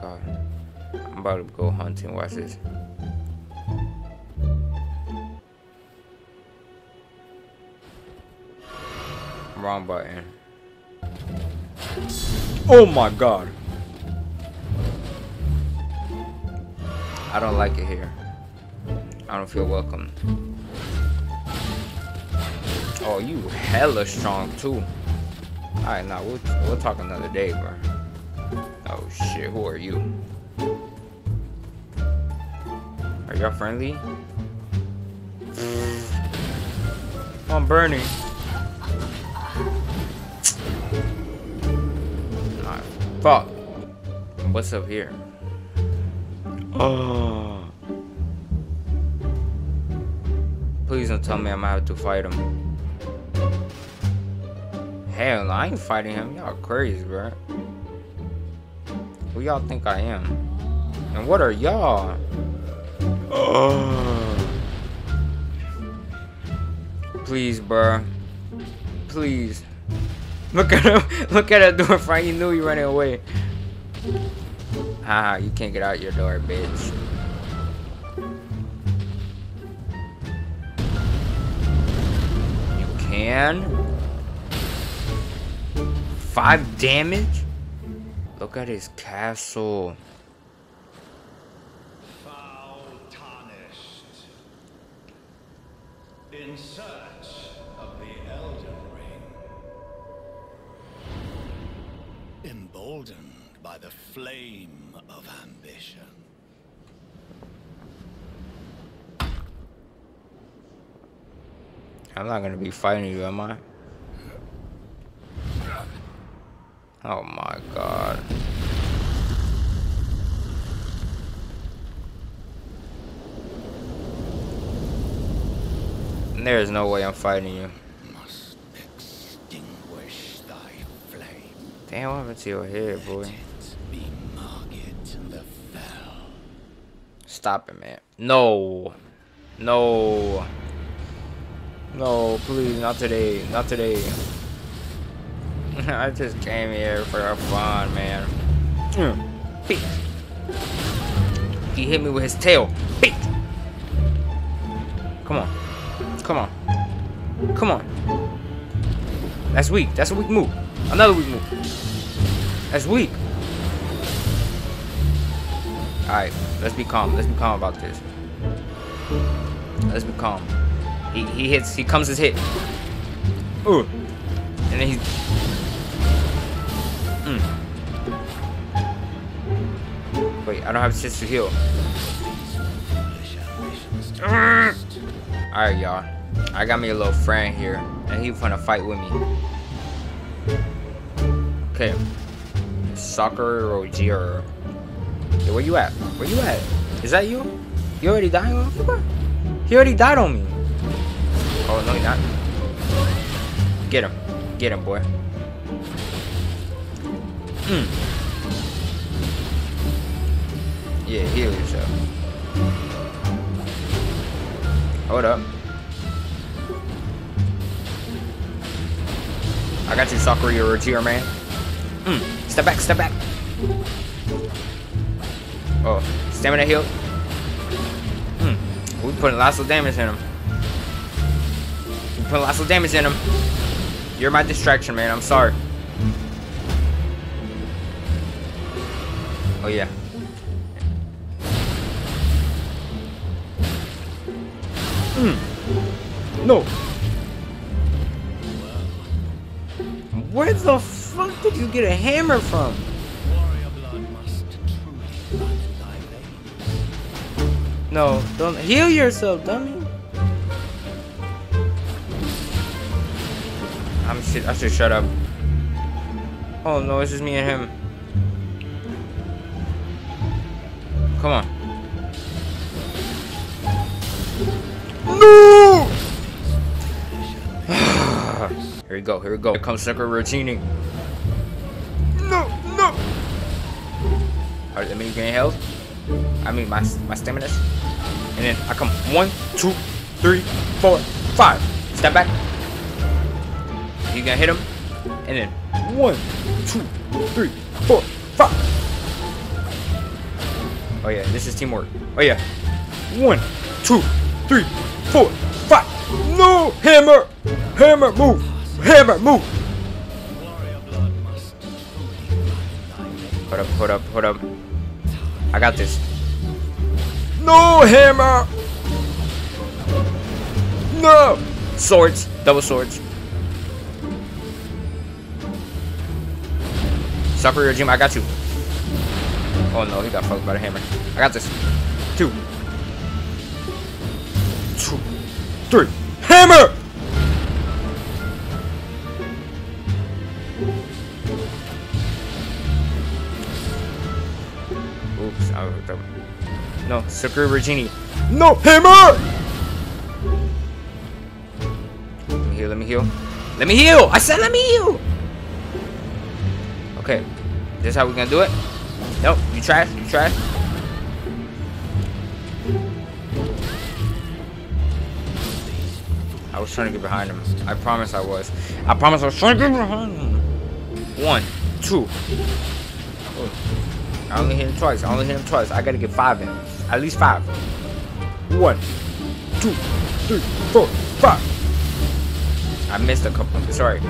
god. I'm about to go hunting. Watch this. Wrong button. Oh my god. I don't like it here. I don't feel welcome. Oh, you hella strong too. Alright, now we'll, we'll talk another day, bro. Oh shit, who are you? Are y'all friendly? I'm Bernie. Ah, fuck. What's up here? Oh. Please don't tell me I'm gonna have to fight him. Hell I ain't fighting him. Y'all crazy, bro. Who y'all think I am? And what are y'all? Please, bro. Please. Look at him. Look at that door fight. He knew you running away. Haha, you can't get out your door, bitch. You can? Five damage? Look at his castle. Foul tarnished. In search of the Elden Ring. Emboldened by the flame of ambition. I'm not gonna be fighting you, am I? Oh my god. There is no way I'm fighting you. Must extinguish thy flame. Damn, what happened to your head, boy? Let it be Margit the Fell. Stop it, man. No. No. No, please, not today. Not today. I just came here for fun, man. Mm. Beat. He hit me with his tail. Beat. Come on. Come on. Come on. That's weak. That's a weak move. Another weak move. That's weak. Alright, let's be calm. Let's be calm about this. Let's be calm. He he hits he comes his hit. Ooh. And then he's mm. Wait, I don't have shit to heal. Alright y'all. I got me a little friend here. And he wanna fight with me. Okay. Sorcerer Rogier. Hey, where you at? Where you at? Is that you? You already died on me? He already died on me. Oh no, he not. Get him. Get him, boy. Mm. Yeah, heal yourself. Hold up. I got you, Sakura, you're a tier man. Mm. Step back, step back. Oh, stamina heal. Hmm. We putting lots of damage in him. We putting lots of damage in him. You're my distraction, man. I'm sorry. Oh yeah. Hmm. No. Where the fuck did you get a hammer from? Warrior blood must truly run in thy veins. No, don't heal yourself, dummy. I'm shit. I should shut up. Oh no, it's just me and him. Come on. No! here we go. Here we go. Here comes Sucker Rotini. No, no. Alright, let me gain health. I mean my my stamina. And then I come one, two, three, four, five. Step back. You gonna hit him. And then one, two, three, four. Oh yeah, this is teamwork. Oh yeah. One, two, three, four, five. No! Hammer! Hammer, move! Hammer, move! Hold up, hold up, hold up. I got this. No, hammer! No! Swords, double swords. Sucker regime, I got you. Oh no, he got fucked by the hammer. I got this. Two. Two. Three. Hammer! Oops, I was. No, Sakura Regini. No, hammer! Let me heal, let me heal. Let me heal! I said let me heal! Okay, this is how we gonna do it? Nope, you trash, you trash. I was trying to get behind him. I promise I was. I promise I was trying to get behind him. One, two. I only hit him twice. I only hit him twice. I gotta get five in. At least five. One, two, three, four, five. I missed a couple. Sorry.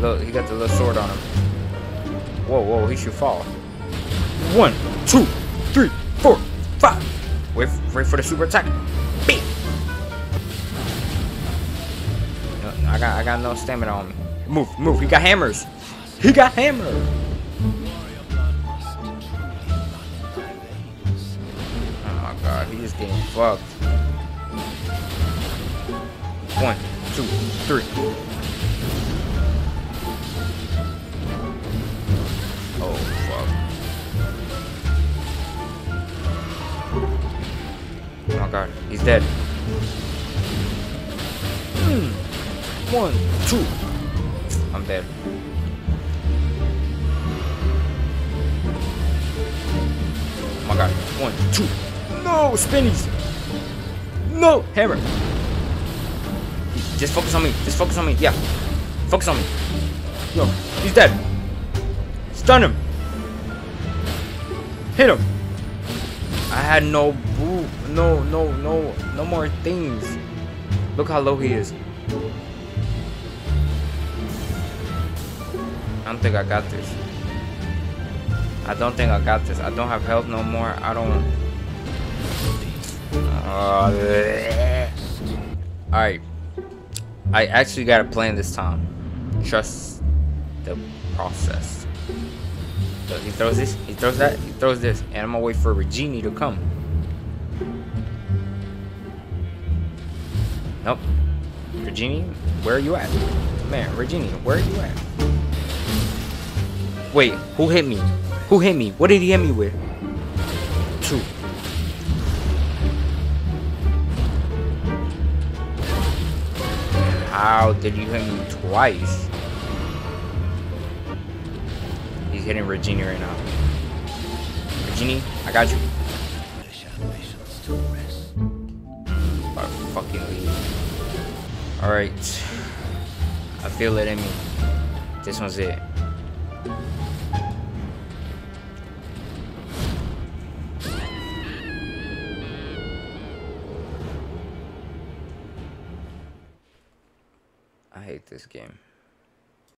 Look, he got the little sword on him. Whoa, whoa, he should fall. One, two, three, four, five. Wait, wait for the super attack. Bam. No, I got, I got no stamina on me. Move, move. He got hammers. He got hammers. Oh my god, he just getting fucked. One, two, three. Oh he's dead. Hmm. One, two. I'm dead. Oh my god. One, two. No, spinnies. No, hammer. Just focus on me. Just focus on me. Yeah. Focus on me. No, he's dead. Stun him. Hit him. I had no No, no, no, no more things. Look how low he is. I don't think I got this. I don't think I got this. I don't have health no more. I don't. Uh, Alright. I actually got a plan this time. Trust the process. So he throws this, he throws that, he throws this, and I'm gonna wait for Regini to come. Nope. Regini, where are you at? Man, Regini, where are you at? Wait, who hit me? Who hit me? What did he hit me with? Two. How did you hit me twice? He's hitting Regini right now. Regini, I got you. Foolish ambitions to rest. I fucking leave. Alright. I feel it in me. This one's it. I hate this game.